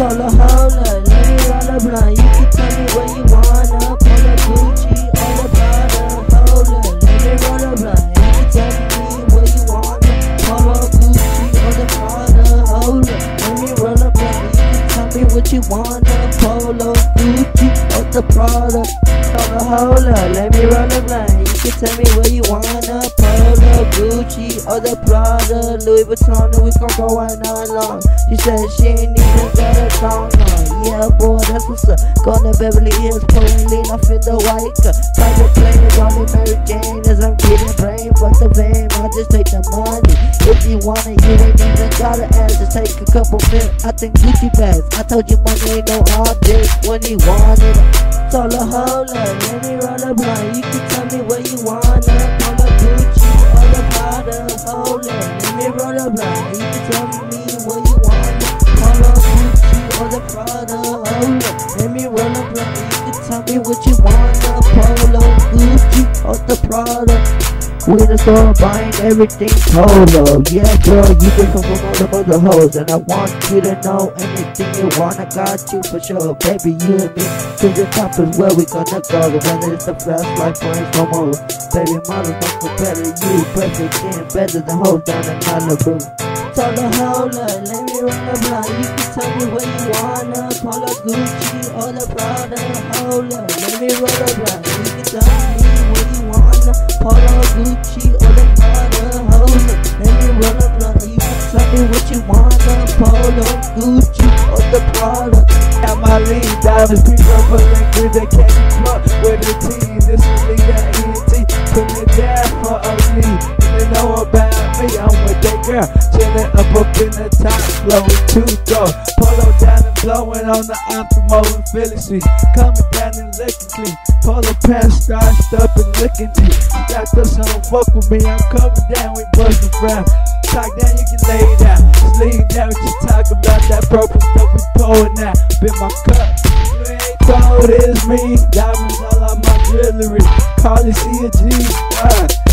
Pull a hola, let me roll a blunt. You can tell me what you wanna. Pull a Gucci or the Prada. Hola, let me roll a blunt. You can tell me where you wanna. Gucci or the. Hola, let me roll a blunt. You can tell me what you wanna. A Gucci or the Prada. Pull a hola, let me roll a blunt. You can tell me where you wanna. A Gucci or the Prada. Louis Vuitton, we gon' go right now long. She said she ain't even got a thong on. Yeah, boy, that's what's up. Going to Beverly Hills, pulling off in the white car. Private plane, call me Mary Jane as I'm getting brain. Fuck the fame, I just take the money. If you want it, you ain't even gotta ask. Just take a couple minutes. I think Gucci bags. I told you money ain't no object when he wanted it. So la hola, let me roll a blunt. You can tell me where you wanna. A Gucci or the Prada. Hola, let me roll a blunt. You can tell me where you wanna. A Gucci or the Prada. Hola, let me roll a blunt. You can tell me what you wanna. A Gucci or the Prada. We the store buying everything polo. Yeah, girl, you can come from all the other hoes. And I want you to know anything you want, I got you for sure. Baby, you and me to the top is where we gonna go. Whether it's the fast life or it's no more. Baby, not better. You perfect and better than hoes down in Malibu. Tell the hola, let me run a blunt. You can tell me where you wanna. Call a Gucci or the Prada. Hola, let me roll a blunt. You can tell me where you wanna. Pull a Gucci or the Prada. Hola, let me roll a blunt. You tell me what you wanna. A Gucci or the Prada. Got my lead diamonds, creep up a link with the candy club with girl, chilling up up in the top, blowing two doors. Polo down and blowing on the optimal in Philly Street. Coming down and looking clean. Polo pants starched up and looking deep. Got us on fuck with me, I'm coming down, we bustin' frown. Talk down, you can lay down. Lean down, we just talk about that purple stuff we pouring out. Been my cup. You ain't told it's me. Diamonds all on my jewelry. Call it CG. Uh,